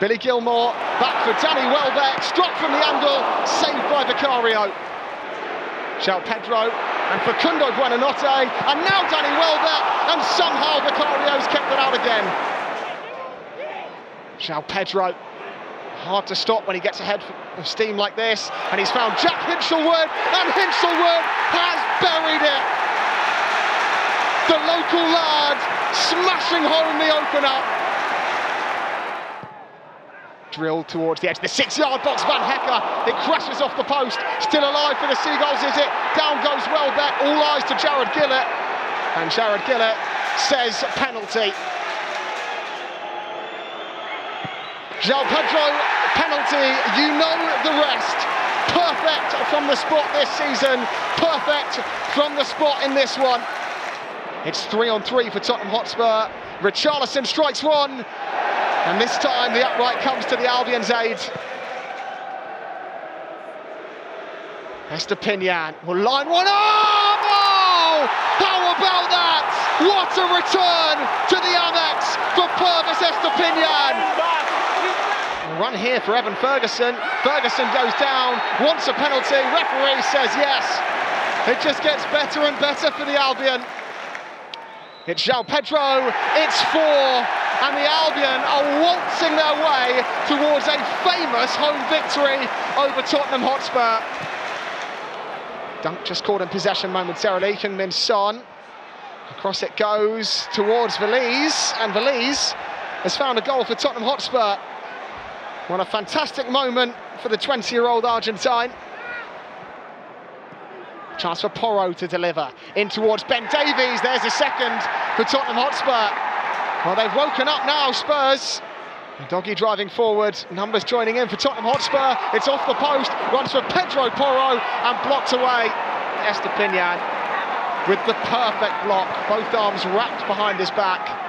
Billy Gilmour, back for Danny Welbeck, struck from the angle, saved by Vicario. João Pedro and Facundo Buonanotte, and now Danny Welbeck, and somehow Vicario's kept it out again. João Pedro, hard to stop when he gets ahead of steam like this, and he's found Jack Hinshelwood, and Hinshelwood has buried it. The local lad smashing home the opener drilled towards the edge. The six-yard box, Van Hecke. It crashes off the post. Still alive for the Seagulls, is it? Down goes Welbeck. All eyes to Jarred Gillett. And Jarred Gillett says penalty. João Pedro, penalty. You know the rest. Perfect from the spot this season. Perfect from the spot in this one. It's three on three for Tottenham Hotspur. Richarlison strikes one. And this time the upright comes to the Albion's aid. Estupiñán will line one up! Oh! How about that? What a return to the Amex for Pervis Estupiñán! Run here for Evan Ferguson. Ferguson goes down, wants a penalty. Referee says yes. It just gets better and better for the Albion. It's João Pedro, it's four, and the Albion are waltzing their way towards a famous home victory over Tottenham Hotspur. Dunk just caught in possession momentarily, Heung-min Son. Across it goes towards Veliz, and Veliz has found a goal for Tottenham Hotspur. What a fantastic moment for the 20-year-old Argentine. Chance for Porro to deliver. In towards Ben Davies. There's a second for Tottenham Hotspur. Well, they've woken up now, Spurs. Doggy driving forward, numbers joining in for Tottenham Hotspur. It's off the post, runs for Pedro Porro and blocked away. Estupiñán with the perfect block, both arms wrapped behind his back.